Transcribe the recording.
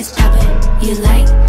is popping. You like?